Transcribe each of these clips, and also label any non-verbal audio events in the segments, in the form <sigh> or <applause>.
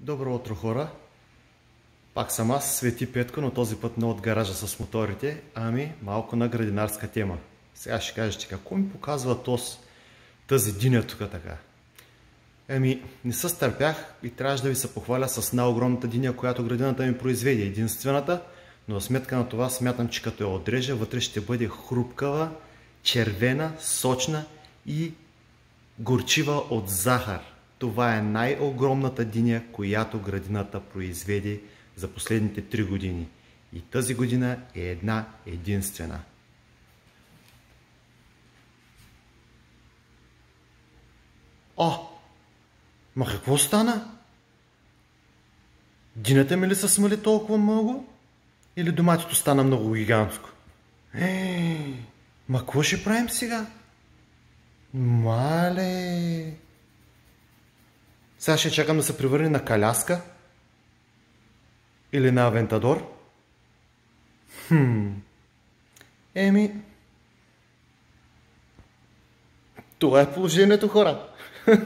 Добро утро хора! Пак съм аз, Свети Петко, но този път не от гаража с моторите, ами малко на градинарска тема. Сега ще кажете, какво ми показва тос, тази диня тук така? Еми, не се стърпях и трябваше да ви се похваля с най-огромната диня, която градината ми произведе. Единствената, но сметка на това смятам, че като я отрежа, вътре ще бъде хрупкава, червена, сочна и горчива от захар. Това е най-огромната диня, която градината произведе за последните 3 години. И тази година е една единствена. О! Ма какво стана? Дината ми ли се смали толкова много? Или доматито стана много гигантско? Ей, ма какво ще правим сега? Мале! Сега ще чакам да се превърне на каляска или на авентадор. Хм. Еми, това е положението, хора. <laughs>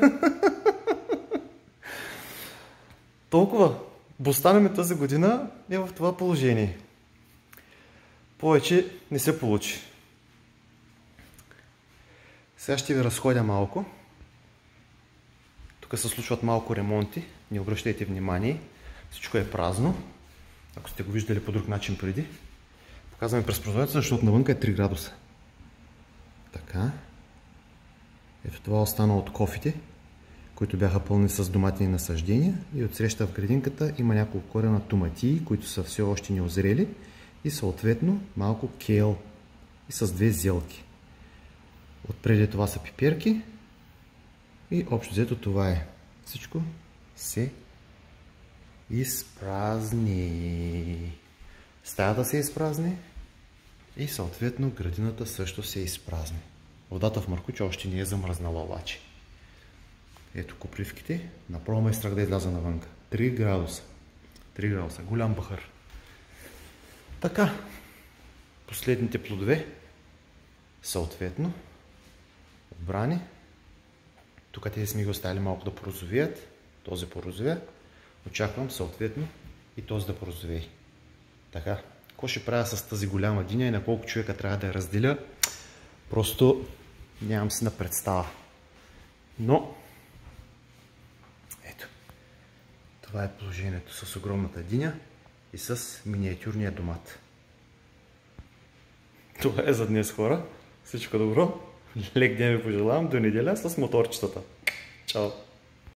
Толкова. Бостана ми тази година е в това положение. Повече не се получи. Сега ще ви разходя малко. Тук се случват малко ремонти. Не обръщайте внимание. Всичко е празно. Ако сте го виждали по друг начин преди. Показваме през прозореца, защото навънка е 3 градуса. Така. Ето това остана от кофите, които бяха пълни с доматини насъждения. И отсреща в градинката има няколко корена томатии, които са все още неозрели. И съответно малко кейл и с две зелки. Отпреди това са пиперки. И общо взето това е. Всичко се изпразни. Стаята се изпразни и съответно градината също се изпразни. Водата в Маркуча още не е замръзнала обаче. Ето купривките. Направо ме е страх да изляза навънка. 3 градуса. 3 градуса. Голям бахър. Така. Последните плодове съответно обрани. Тук тези сме ги оставили малко да порозовеят. Този порозовя. Очаквам съответно и този да порозовее. Така. Какво ще правя с тази голяма диня и на колко човека трябва да я разделя? Просто нямам си на представа. Но, ето, това е положението с огромната диня и с миниатюрния домат. Това е за днес хора. Всичко добро. Лек ден ви пожелавам. До неделя с моторчетата. Чао!